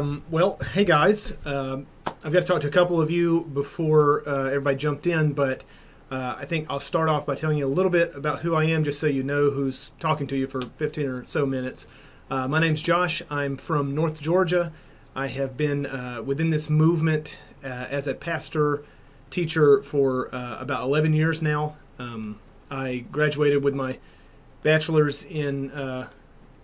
Um, well, hey guys, um, I've got to talk to a couple of you before uh, everybody jumped in, but uh, I think I'll start off by telling you a little bit about who I am, just so you know who's talking to you for 15 or so minutes. Uh, my name's Josh. I'm from North Georgia. I have been uh, within this movement uh, as a pastor teacher for uh, about 11 years now. Um, I graduated with my bachelor's in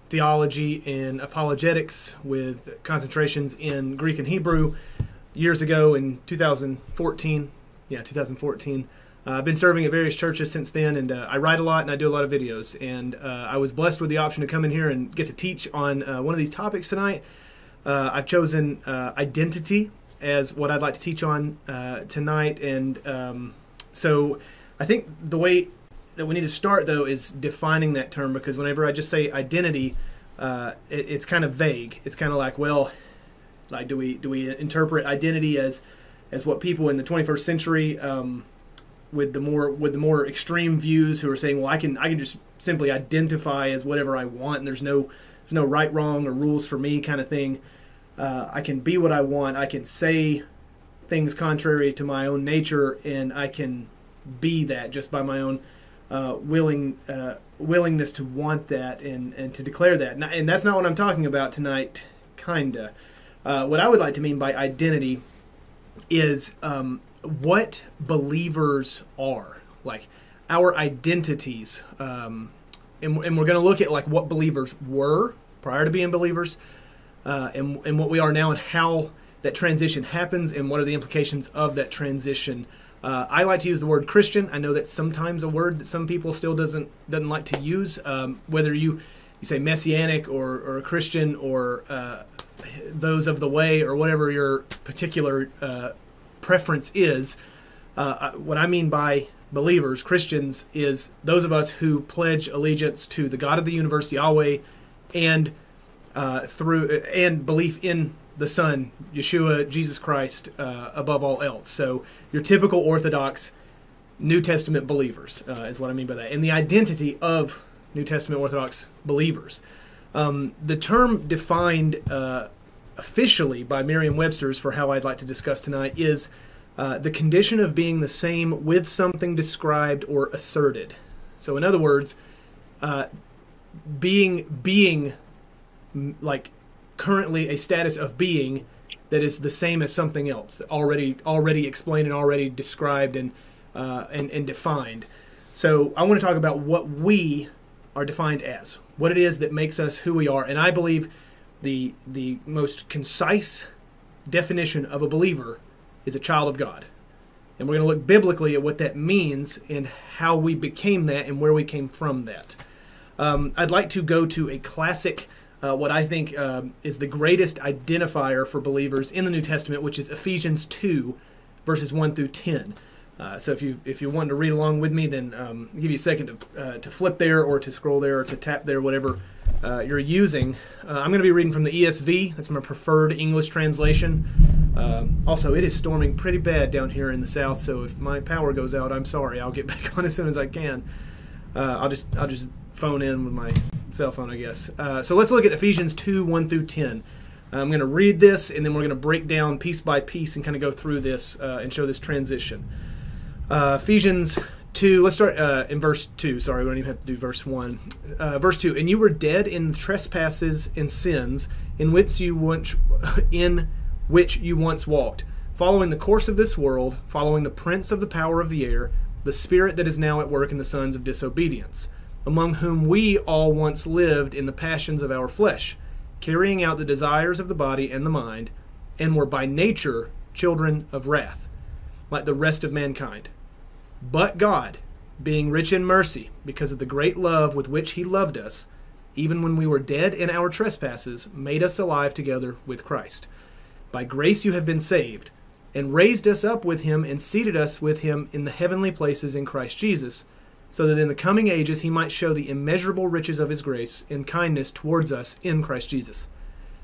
theology and apologetics with concentrations in Greek and Hebrew years ago in 2014. Yeah, 2014. Uh, I've been serving at various churches since then, and uh, I write a lot and I do a lot of videos. And uh, I was blessed with the option to come in here and get to teach on uh, one of these topics tonight. Uh, I've chosen uh, identity as what I'd like to teach on tonight, and um, so I think the way that we need to start though is defining that term because whenever I just say identity, uh, it, it's kind of vague. It's kind of like, well, like do we do we interpret identity as as what people in the 21st century um, with the more with the more extreme views who are saying, well, I can I can just simply identify as whatever I want, and there's no there's no right, wrong, or rules for me kind of thing. Uh, I can be what I want. I can say things contrary to my own nature, and I can be that just by my own uh, willing uh, willingness to want that and, and to declare that. And, and that's not what I'm talking about tonight, kinda. Uh, what I would like to mean by identity is um, what believers are, like our identities. Um, and, and we're going to look at like what believers were prior to being believers, uh, and and what we are now, and how that transition happens, and what are the implications of that transition uh, I like to use the word Christian. I know that's sometimes a word that some people still doesn't doesn't like to use. Um, whether you you say messianic or, or Christian or uh, those of the way or whatever your particular uh, preference is, uh, uh, what I mean by believers, Christians, is those of us who pledge allegiance to the God of the universe, Yahweh, and uh, through and belief in the Son, Yeshua, Jesus Christ, uh, above all else. So your typical Orthodox New Testament believers uh, is what I mean by that, and the identity of New Testament Orthodox believers. Um, the term defined uh, officially by Merriam-Webster's for how I'd like to discuss tonight is uh, the condition of being the same with something described or asserted. So, in other words, uh, being being like currently a status of being that is the same as something else already already explained and already described and uh, and, and defined. So I want to talk about what we are defined as, what it is that makes us who we are, and I believe the the most concise definition of a believer is a child of God. And we're going to look biblically at what that means and how we became that and where we came from that. Um, I'd like to go to a classic uh, what I think um, is the greatest identifier for believers in the New Testament, which is Ephesians 2, verses 1 through 10. Uh, so if you if you want to read along with me, then um, give you a second to, uh, to flip there or to scroll there or to tap there, whatever uh, you're using. Uh, I'm going to be reading from the ESV. That's my preferred English translation. Uh, also, it is storming pretty bad down here in the south, so if my power goes out, I'm sorry. I'll get back on as soon as I can. I'll just I'll just phone in with my cell phone, I guess. Uh, so let's look at Ephesians 2 1 through 10. I'm going to read this and then we're going to break down piece by piece and kind of go through this uh, and show this transition. Uh, Ephesians 2, let's start uh, in verse 2. Sorry, we don't even have to do verse 1. Uh, verse 2 And you were dead in trespasses and sins in which you once, in which you once walked, following the course of this world, following the prince of the power of the air, the spirit that is now at work in the sons of disobedience among whom we all once lived in the passions of our flesh, carrying out the desires of the body and the mind, and were by nature children of wrath, like the rest of mankind. But God, being rich in mercy, because of the great love with which He loved us, even when we were dead in our trespasses, made us alive together with Christ. By grace you have been saved, and raised us up with Him, and seated us with Him in the heavenly places in Christ Jesus so that in the coming ages he might show the immeasurable riches of his grace and kindness towards us in Christ Jesus.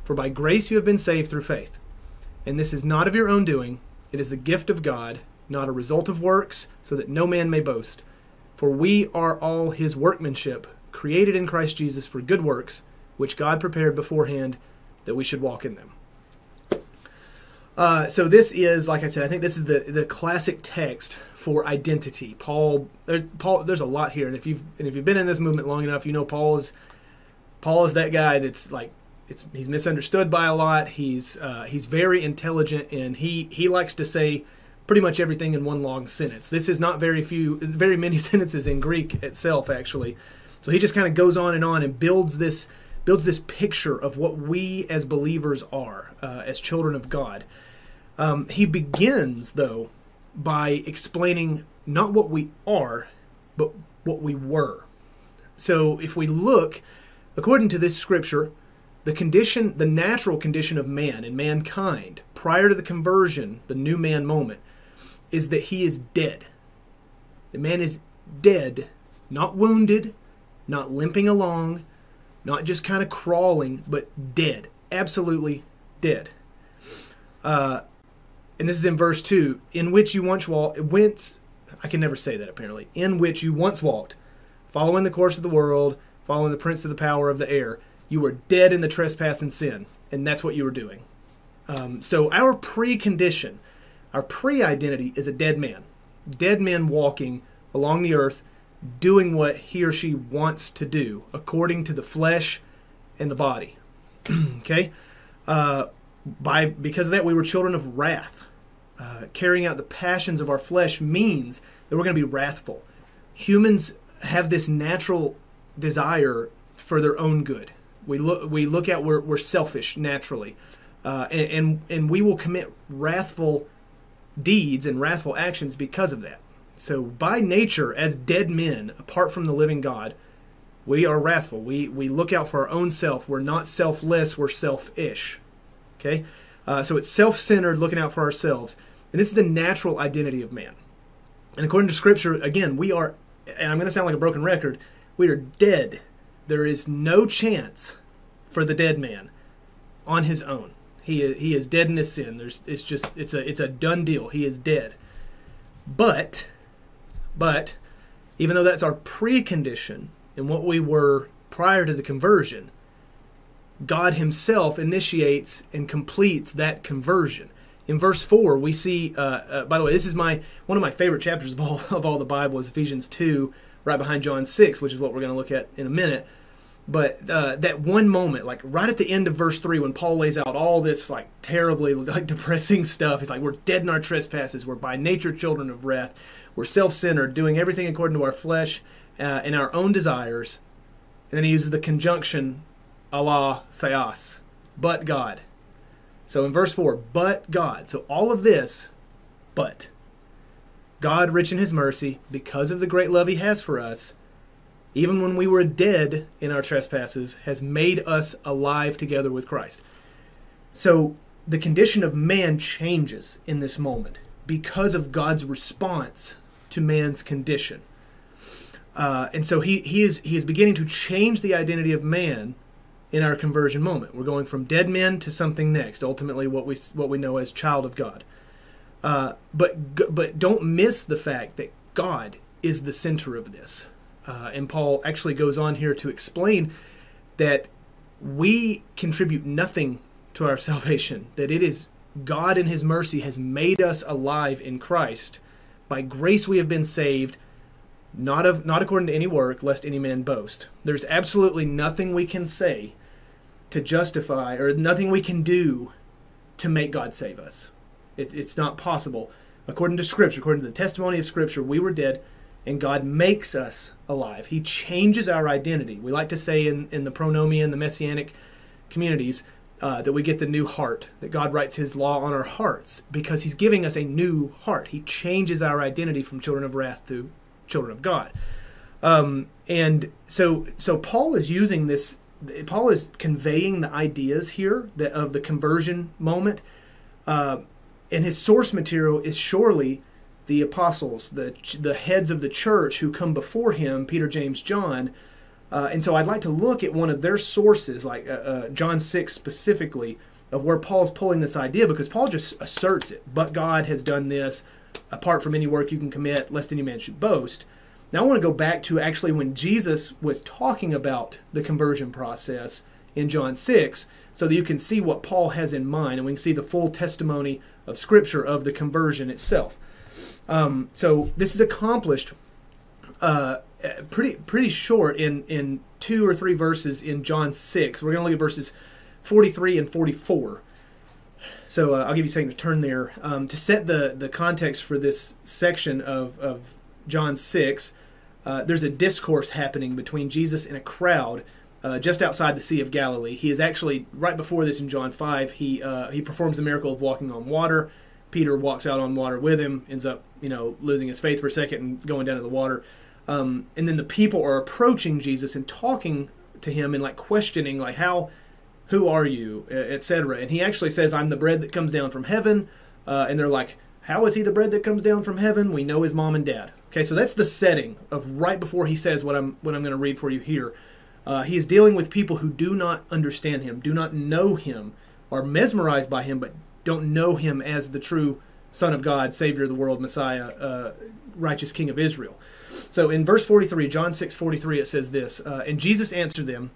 For by grace you have been saved through faith. And this is not of your own doing, it is the gift of God, not a result of works, so that no man may boast. For we are all his workmanship, created in Christ Jesus for good works, which God prepared beforehand that we should walk in them. Uh, so this is, like I said, I think this is the the classic text for identity. Paul, there's, Paul, there's a lot here, and if you've and if you've been in this movement long enough, you know Paul is Paul is that guy that's like it's he's misunderstood by a lot. He's uh, he's very intelligent, and he he likes to say pretty much everything in one long sentence. This is not very few, very many sentences in Greek itself, actually. So he just kind of goes on and on and builds this builds this picture of what we as believers are, uh, as children of God. Um, he begins though by explaining not what we are, but what we were. So if we look, according to this scripture, the condition, the natural condition of man and mankind prior to the conversion, the new man moment, is that he is dead. The man is dead, not wounded, not limping along, not just kind of crawling, but dead. Absolutely dead. Uh, and this is in verse 2 in which you once walked, went, I can never say that apparently, in which you once walked, following the course of the world, following the prince of the power of the air. You were dead in the trespass and sin, and that's what you were doing. Um, so our precondition our pre identity is a dead man, dead man walking along the earth, doing what he or she wants to do according to the flesh and the body. okay? Uh, by because of that, we were children of wrath. Uh, carrying out the passions of our flesh means that we're going to be wrathful. Humans have this natural desire for their own good. We look we look at we're, we're selfish naturally, uh, and, and and we will commit wrathful deeds and wrathful actions because of that. So, by nature, as dead men, apart from the living God, we are wrathful. We, we look out for our own self. We're not selfless, we're selfish. Okay? Uh, so, it's self centered, looking out for ourselves. And this is the natural identity of man. And according to Scripture, again, we are, and I'm going to sound like a broken record, we are dead. There is no chance for the dead man on his own. He is, he is dead in his sin. There's it's just it's a it's a done deal. He is dead. But but even though that's our precondition and what we were prior to the conversion, God himself initiates and completes that conversion. In verse 4, we see, uh, uh, by the way, this is my one of my favorite chapters of all, of all the Bible is Ephesians 2, right behind John 6, which is what we're going to look at in a minute. But uh, that one moment, like right at the end of verse three, when Paul lays out all this like terribly like depressing stuff, he's like, "We're dead in our trespasses. We're by nature children of wrath. We're self-centered, doing everything according to our flesh uh, and our own desires." And then he uses the conjunction "Alla theos," but God. So in verse four, but God. So all of this, but God, rich in His mercy, because of the great love He has for us even when we were dead in our trespasses, has made us alive together with Christ. So the condition of man changes in this moment because of God's response to man's condition. Uh, and so he, he, is, he is beginning to change the identity of man in our conversion moment. We're going from dead men to something next, ultimately what we, what we know as child of God. Uh, but, but don't miss the fact that God is the center of this. Uh, and Paul actually goes on here to explain that we contribute nothing to our salvation, that it is God in His mercy has made us alive in Christ. By grace we have been saved, not of not according to any work, lest any man boast. There's absolutely nothing we can say to justify, or nothing we can do to make God save us. It, it's not possible. According to Scripture, according to the testimony of Scripture, we were dead and God makes us alive. He changes our identity. We like to say in, in the pronomian, the messianic communities, uh, that we get the new heart, that God writes His law on our hearts because He's giving us a new heart. He changes our identity from children of wrath to children of God. Um, and so, so Paul is using this. Paul is conveying the ideas here that, of the conversion moment, uh, and his source material is surely the apostles, the the heads of the church who come before him, Peter, James, John. Uh, and so I'd like to look at one of their sources, like uh, uh, John 6 specifically, of where Paul's pulling this idea, because Paul just asserts it. But God has done this apart from any work you can commit, lest any man should boast. Now I want to go back to actually when Jesus was talking about the conversion process in John 6 so that you can see what Paul has in mind and we can see the full testimony of Scripture of the conversion itself. Um, so this is accomplished uh, pretty pretty short in in two or three verses in John 6. We're going to look at verses 43 and 44. So uh, I'll give you a second to turn there. Um, to set the, the context for this section of, of John 6, uh, there's a discourse happening between Jesus and a crowd uh, just outside the Sea of Galilee. He is actually, right before this in John 5, he, uh, he performs the miracle of walking on water. Peter walks out on water with him, ends up, you know, losing his faith for a second and going down to the water. Um, and then the people are approaching Jesus and talking to him and like questioning, like, how who are you, etc. And he actually says, I'm the bread that comes down from heaven. Uh, and they're like, how is he the bread that comes down from heaven? We know his mom and dad. Okay, so that's the setting of right before he says what I'm what I'm going to read for you here. Uh, he is dealing with people who do not understand him, do not know him, are mesmerized by him, but don't know him as the true Son of God, Savior of the world, Messiah, uh, righteous King of Israel. So in verse 43, John 6 43, it says this uh, And Jesus answered them,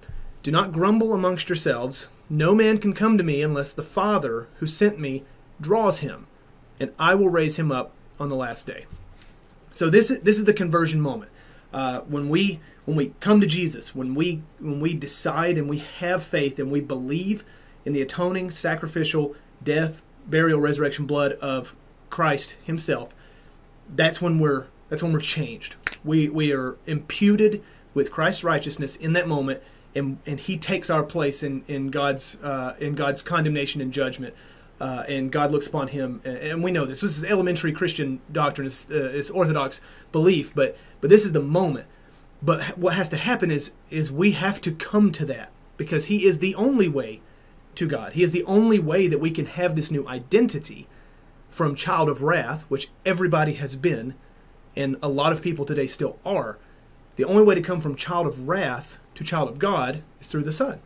do not grumble amongst yourselves. No man can come to me unless the Father who sent me draws him, and I will raise him up on the last day. So this is this is the conversion moment. Uh, when we when we come to Jesus, when we when we decide and we have faith and we believe in the atoning, sacrificial death, burial, resurrection, blood of Christ Himself, that's when we're that's when we're changed. We we are imputed with Christ's righteousness in that moment, and and he takes our place in in God's uh, in God's condemnation and judgment. Uh, and God looks upon him, and we know this. This is elementary Christian doctrine, it's, uh, it's Orthodox belief, but but this is the moment. But what has to happen is is we have to come to that because He is the only way to God. He is the only way that we can have this new identity from child of wrath, which everybody has been, and a lot of people today still are. The only way to come from child of wrath to child of God is through the Son.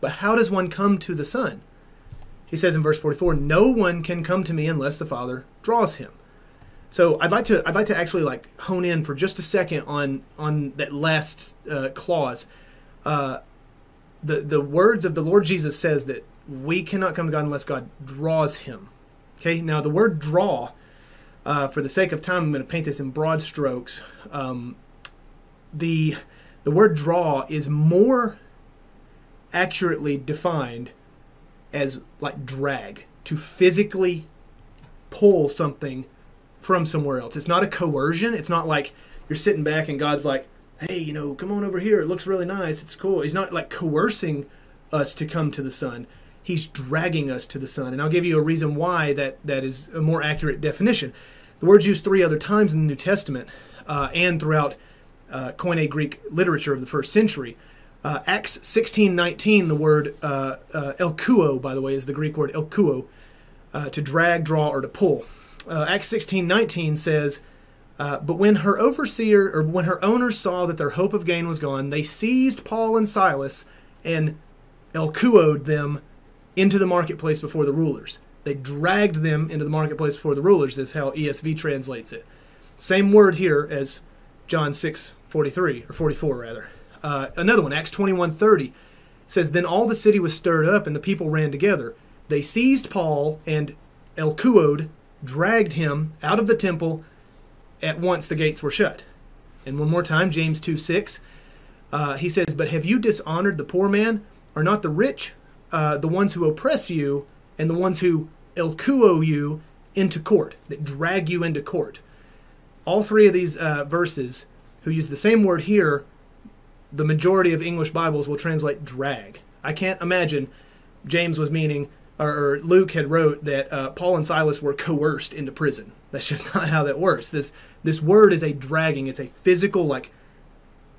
But how does one come to the Son? He says in verse 44, "No one can come to me unless the Father draws him." So I'd like to I'd like to actually like hone in for just a second on on that last uh, clause. Uh, the the words of the Lord Jesus says that we cannot come to God unless God draws him. Okay, now the word draw, uh, for the sake of time, I'm going to paint this in broad strokes. Um, the the word draw is more accurately defined as like drag to physically pull something from somewhere else. It's not a coercion. It's not like you're sitting back and God's like, "Hey, you know, come on over here. It looks really nice. It's cool." He's not like coercing us to come to the son. He's dragging us to the son. And I'll give you a reason why that that is a more accurate definition. The word's used three other times in the New Testament uh, and throughout uh, Koine Greek literature of the first century. Uh, Acts 16:19, the word uh, uh, elkuo, by the way, is the Greek word elkuo, uh, to drag, draw, or to pull. Uh, Acts 16:19 says, uh, "But when her overseer or when her owners saw that their hope of gain was gone, they seized Paul and Silas and elkuoed them into the marketplace before the rulers. They dragged them into the marketplace before the rulers." Is how ESV translates it. Same word here as John 6 43 or 44 rather. Uh, another one, Acts 21 30 says, Then all the city was stirred up and the people ran together. They seized Paul and Elkuod, dragged him out of the temple. At once the gates were shut. And one more time, James 2 6, uh, he says, But have you dishonored the poor man? Are not the rich uh, the ones who oppress you and the ones who elkuo you into court, that drag you into court? All three of these uh, verses who use the same word here, the majority of English Bibles will translate drag. I can't imagine James was meaning, or, Luke had wrote that uh, Paul and Silas were coerced into prison. That's just not how that works. This this word is a dragging. It's a physical like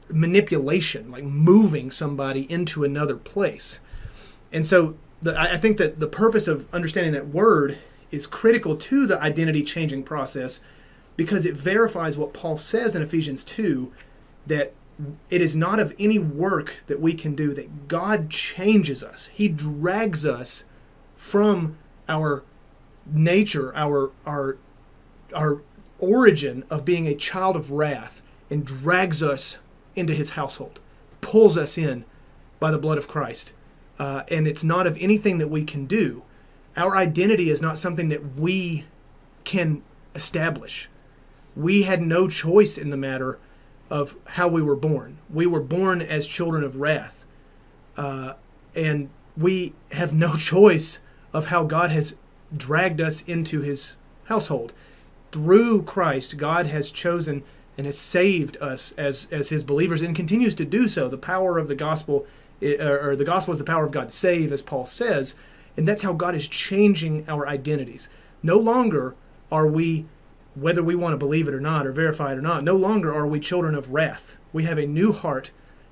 manipulation, like moving somebody into another place. And so the, I think that the purpose of understanding that word is critical to the identity changing process because it verifies what Paul says in Ephesians 2 that it is not of any work that we can do, that God changes us. He drags us from our nature, our, our, our origin of being a child of wrath, and drags us into his household, pulls us in by the blood of Christ. uh, and it's not of anything that we can do. Our identity is not something that we can establish. We had no choice in the matter of how we were born. We were born as children of wrath. Uh, and we have no choice of how God has dragged us into his household. Through Christ, God has chosen and has saved us as, as his believers and continues to do so. The power of the gospel, or the gospel is the power of God save, as Paul says. And that's how God is changing our identities. No longer are we, whether we want to believe it or not, or verify it or not, no longer are we children of wrath. We have a new heart,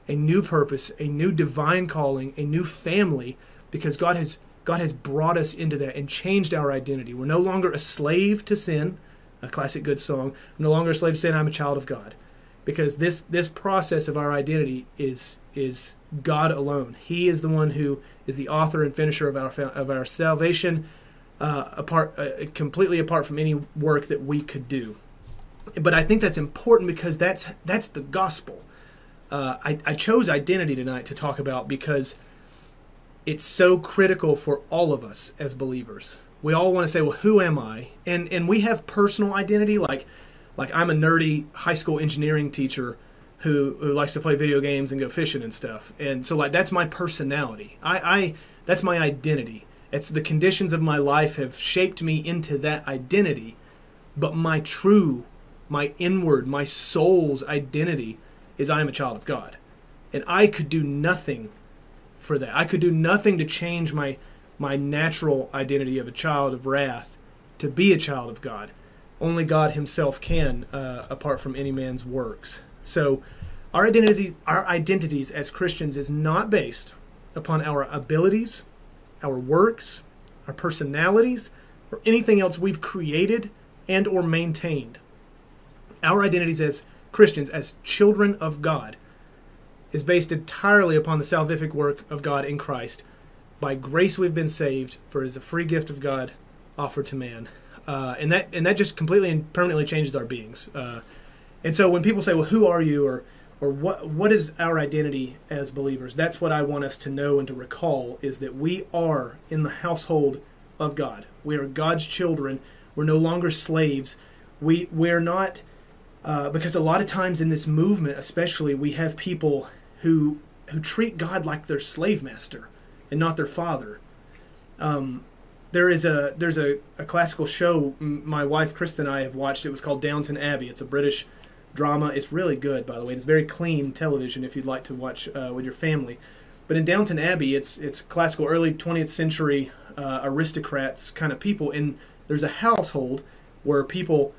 a new purpose, a new divine calling, a new family, because God has God has brought us into that and changed our identity. We're no longer a slave to sin, a classic good song. I'm no longer a slave to sin. I'm a child of God, because this this process of our identity is is God alone. He is the one who is the author and finisher of our of our salvation, uh, apart uh, completely apart from any work that we could do. But I think that's important because that's that's the gospel. Uh, I, I chose identity tonight to talk about because it's so critical for all of us as believers. We all want to say, "Well, who am I?" And and we have personal identity like like I'm a nerdy high school engineering teacher who who likes to play video games and go fishing and stuff. And so like that's my personality. I I that's my identity. It's the conditions of my life have shaped me into that identity. But my true, my inward, my soul's identity is I am a child of God. And I could do nothing for that. I could do nothing to change my my natural identity of a child of wrath to be a child of God. Only God Himself can, uh, apart from any man's works. So, our identities, our identities as Christians, is not based upon our abilities, our works, our personalities, or anything else we've created and or maintained. Our identities as Christians, as children of God, is based entirely upon the salvific work of God in Christ. By grace we've been saved, for it is a free gift of God offered to man. Uh, and that and that just completely and permanently changes our beings. Uh, and so when people say, "Well, who are you?" or or what what is our identity as believers? That's what I want us to know and to recall is that we are in the household of God. We are God's children. We're no longer slaves. We we're not uh, because a lot of times in this movement, especially, we have people who who treat God like their slave master and not their father. Um, there is a there's a, a classical show my wife Krista and I have watched. It was called Downton Abbey. It's a British drama. It's really good, by the way. It's very clean television if you'd like to watch uh, with your family. But in Downton Abbey, it's it's classical early 20th century uh, aristocrats kind of people, and there's a household where people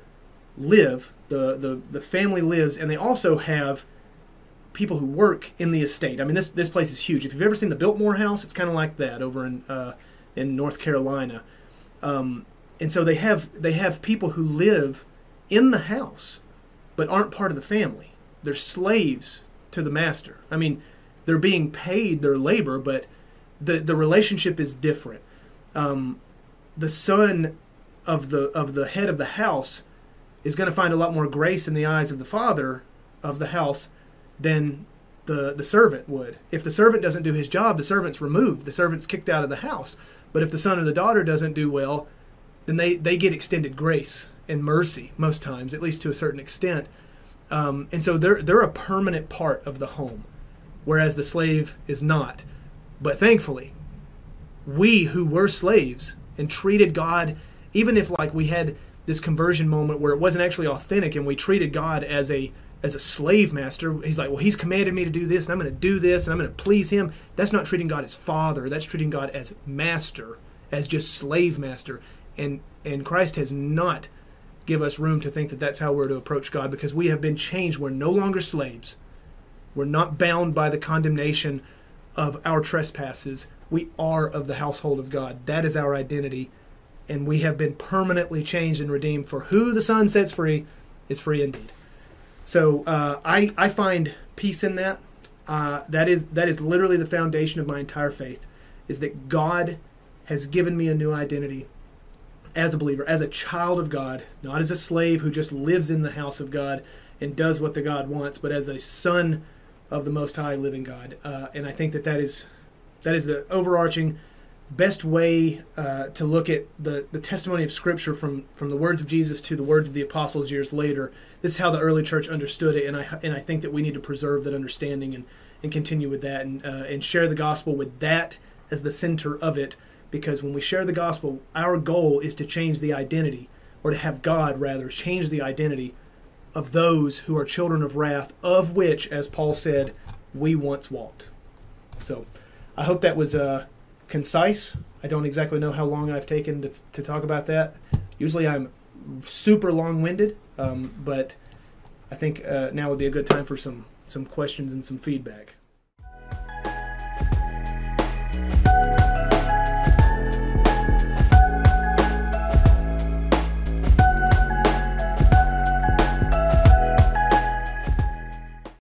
live. The the the family lives, and they also have people who work in the estate. I mean, this this place is huge. If you've ever seen the Biltmore House, it's kind of like that over in uh, in North Carolina. Um, and so they have they have people who live in the house, but aren't part of the family. They're slaves to the master. I mean, they're being paid their labor, but the the relationship is different. Um, the son of the of the head of the house is going to find a lot more grace in the eyes of the father of the house than the, the servant would. If the servant doesn't do his job, the servant's removed. The servant's kicked out of the house. But if the son or the daughter doesn't do well, then they, they get extended grace and mercy most times, at least to a certain extent. Um, and so they're, they're a permanent part of the home, whereas the slave is not. But thankfully, we who were slaves and treated God, even if like we had this conversion moment where it wasn't actually authentic and we treated God as a as a slave master. He's like, well, he's commanded me to do this, and I'm going to do this, and I'm going to please him. That's not treating God as father. That's treating God as master, as just slave master. And and Christ has not give us room to think that that's how we're to approach God because we have been changed. We're no longer slaves. We're not bound by the condemnation of our trespasses. We are of the household of God. That is our identity. And we have been permanently changed and redeemed. For who the Son sets free is free indeed. So uh, I I find peace in that. Uh, that is that is literally the foundation of my entire faith. Is that God has given me a new identity as a believer, as a child of God, not as a slave who just lives in the house of God and does what the God wants, but as a son of the Most High living God. Uh, and I think that that is that is the overarching best way uh, to look at the, the testimony of Scripture from, from the words of Jesus to the words of the apostles years later. This is how the early church understood it, and I and I think that we need to preserve that understanding and, and continue with that and uh, and share the gospel with that as the center of it. Because when we share the gospel, our goal is to change the identity, or to have God rather change the identity of those who are children of wrath, of which, as Paul said, we once walked. So, I hope that was uh, concise. I don't exactly know how long I've taken to, to talk about that. Usually I'm super long winded, um, but I think uh, now would be a good time for some, some questions and some feedback.